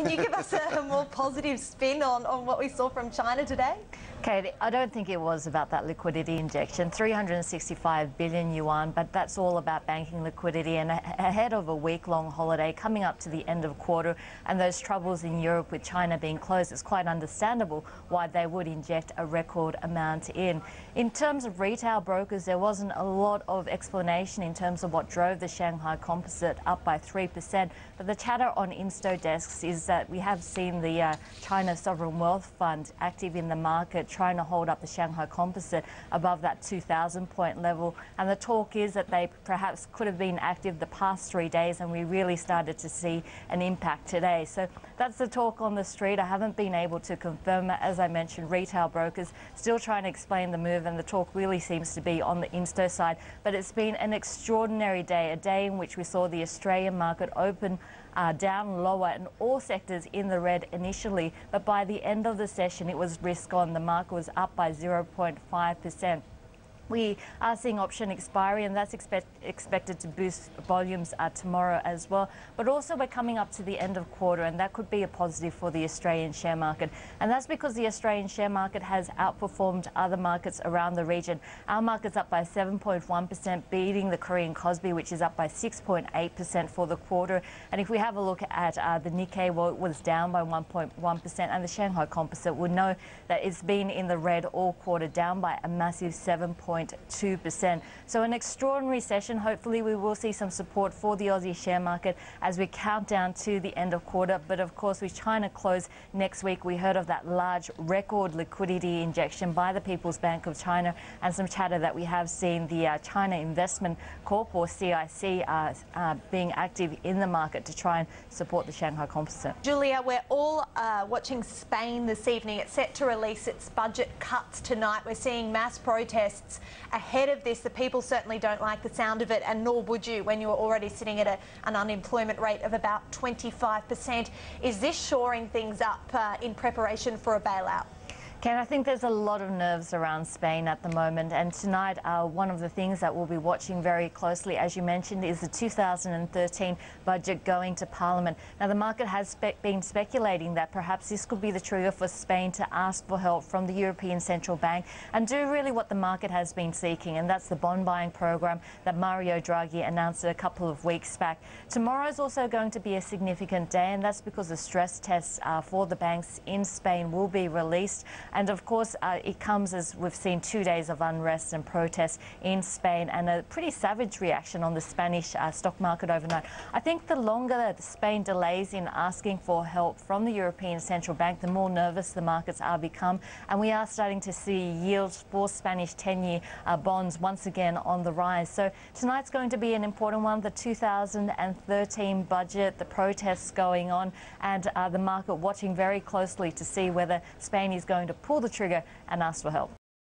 Can you give us a more positive spin on, on what we saw from China today? Kate, I don't think it was about that liquidity injection, 365 billion yuan, but that's all about banking liquidity and ahead of a week-long holiday coming up to the end of quarter. And those troubles in Europe with China being closed, it's quite understandable why they would inject a record amount in. In terms of retail brokers, there wasn't a lot of explanation in terms of what drove the Shanghai Composite up by 3%, but the chatter on Insto desks is that we have seen the uh, China Sovereign Wealth Fund active in the market trying to hold up the Shanghai Composite above that 2,000 point level. And the talk is that they perhaps could have been active the past three days, and we really started to see an impact today. So that's the talk on the street. I haven't been able to confirm it. As I mentioned, retail brokers still trying to explain the move, and the talk really seems to be on the Insto side. But it's been an extraordinary day, a day in which we saw the Australian market open uh, down lower and all sectors in the red initially. But by the end of the session, it was risk on. The market was up by 0.5%. We are seeing option expiry, and that's expect, expected to boost volumes uh, tomorrow as well. But also, we're coming up to the end of quarter, and that could be a positive for the Australian share market. And that's because the Australian share market has outperformed other markets around the region. Our market's up by 7.1%, beating the Korean Kospi, which is up by 6.8% for the quarter. And if we have a look at uh, the Nikkei, well, it was down by 1.1%, and the Shanghai Composite would know that it's been in the red all quarter, down by a massive 7. 0.2%. So an extraordinary session. Hopefully we will see some support for the Aussie share market as we count down to the end of quarter. But of course, with China close next week, we heard of that large record liquidity injection by the People's Bank of China and some chatter that we have seen the uh, China Investment Corp or CIC uh, uh, being active in the market to try and support the Shanghai Composite. Julia, we're all uh, watching Spain this evening. It's set to release its budget cuts tonight. We're seeing mass protests ahead of this. The people certainly don't like the sound of it, and nor would you when you're already sitting at a, an unemployment rate of about 25%. Is this shoring things up uh, in preparation for a bailout? Ken, I think there's a lot of nerves around Spain at the moment, and tonight uh, one of the things that we'll be watching very closely, as you mentioned, is the 2013 budget going to Parliament. Now, the market has spe been speculating that perhaps this could be the trigger for Spain to ask for help from the European Central Bank and do really what the market has been seeking, and that's the bond buying program that Mario Draghi announced a couple of weeks back. Tomorrow is also going to be a significant day, and that's because the stress tests uh, for the banks in Spain will be released. And of course, uh, it comes as we've seen two days of unrest and protests in Spain and a pretty savage reaction on the Spanish uh, stock market overnight. I think the longer Spain delays in asking for help from the European Central Bank, the more nervous the markets are become. And we are starting to see yields for Spanish 10-year uh, bonds once again on the rise. So tonight's going to be an important one, the 2013 budget, the protests going on, and uh, the market watching very closely to see whether Spain is going to pull the trigger and ask for help.